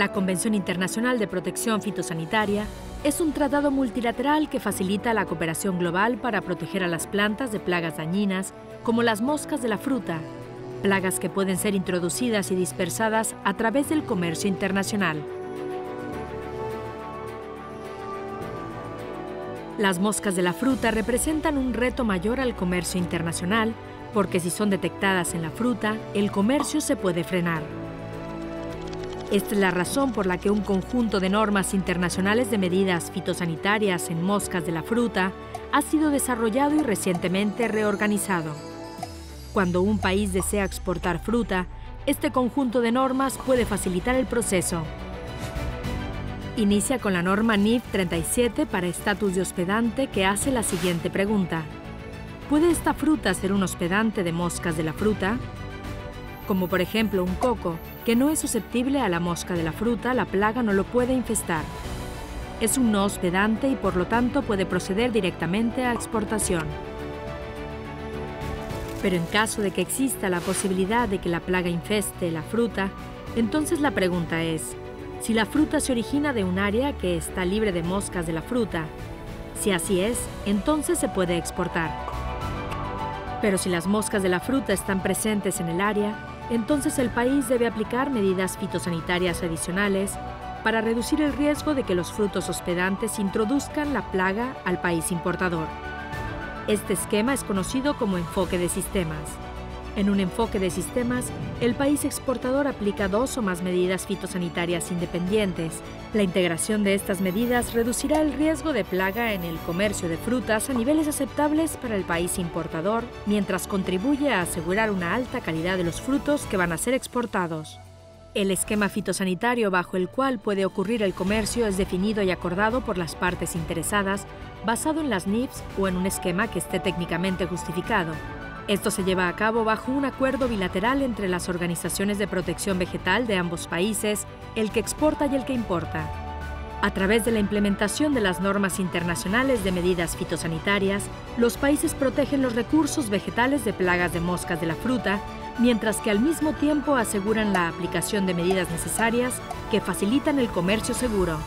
La Convención Internacional de Protección Fitosanitaria es un tratado multilateral que facilita la cooperación global para proteger a las plantas de plagas dañinas como las moscas de la fruta, plagas que pueden ser introducidas y dispersadas a través del comercio internacional. Las moscas de la fruta representan un reto mayor al comercio internacional porque si son detectadas en la fruta, el comercio se puede frenar. Esta es la razón por la que un conjunto de normas internacionales de medidas fitosanitarias en moscas de la fruta ha sido desarrollado y recientemente reorganizado. Cuando un país desea exportar fruta, este conjunto de normas puede facilitar el proceso. Inicia con la norma NIF 37 para estatus de hospedante que hace la siguiente pregunta. ¿Puede esta fruta ser un hospedante de moscas de la fruta? Como por ejemplo un coco, que no es susceptible a la mosca de la fruta, la plaga no lo puede infestar. Es un no hospedante y por lo tanto puede proceder directamente a exportación. Pero en caso de que exista la posibilidad de que la plaga infeste la fruta, entonces la pregunta es, si la fruta se origina de un área que está libre de moscas de la fruta, si así es, entonces se puede exportar. Pero si las moscas de la fruta están presentes en el área, entonces el país debe aplicar medidas fitosanitarias adicionales para reducir el riesgo de que los frutos hospedantes introduzcan la plaga al país importador. Este esquema es conocido como enfoque de sistemas. En un enfoque de sistemas, el país exportador aplica dos o más medidas fitosanitarias independientes. La integración de estas medidas reducirá el riesgo de plaga en el comercio de frutas a niveles aceptables para el país importador, mientras contribuye a asegurar una alta calidad de los frutos que van a ser exportados. El esquema fitosanitario bajo el cual puede ocurrir el comercio es definido y acordado por las partes interesadas, basado en las NIFs o en un esquema que esté técnicamente justificado. Esto se lleva a cabo bajo un acuerdo bilateral entre las organizaciones de protección vegetal de ambos países, el que exporta y el que importa. A través de la implementación de las normas internacionales de medidas fitosanitarias, los países protegen los recursos vegetales de plagas de moscas de la fruta, mientras que al mismo tiempo aseguran la aplicación de medidas necesarias que facilitan el comercio seguro.